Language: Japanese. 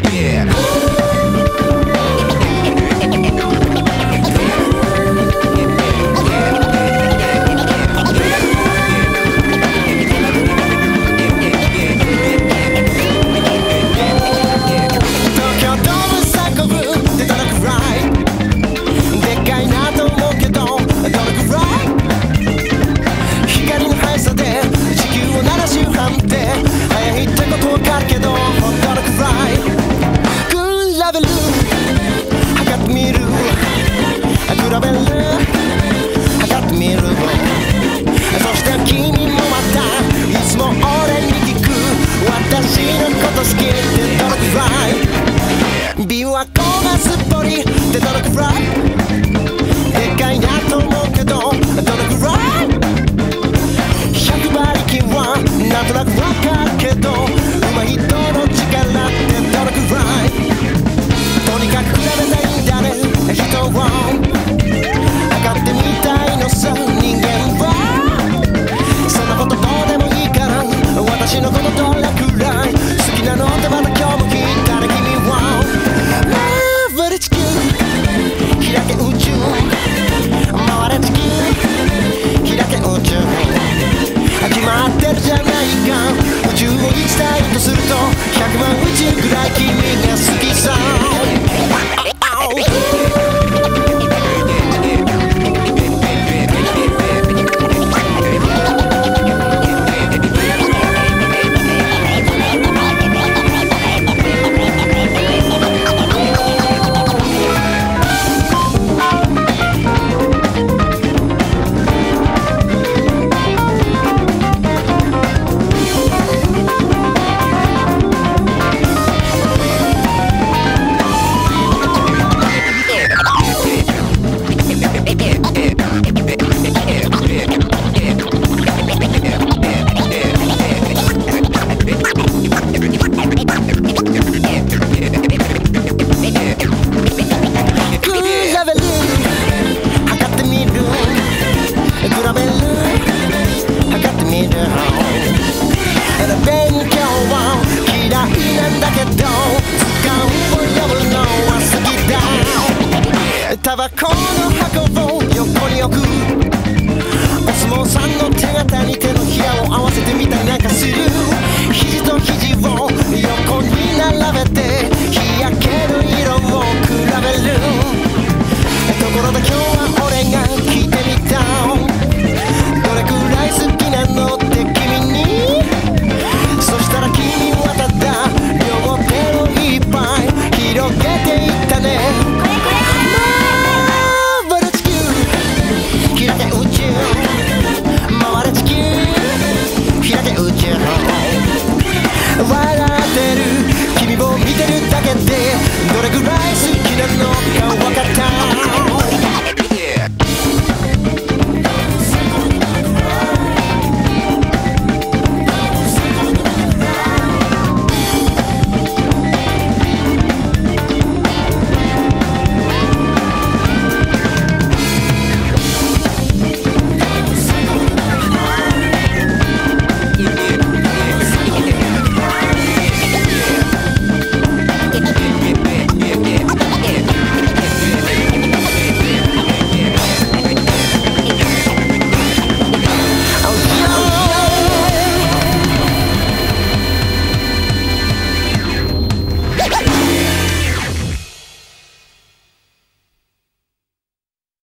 Yeah. right. れるじゃないか宇宙を行きたいとすると100万宇宙くらい君が好き。勉強は嫌いなんだけど時間を呼ぶのは好きだタバコの箱を横に置く。お相撲さんの手形に手のぐらい好きなのか分かった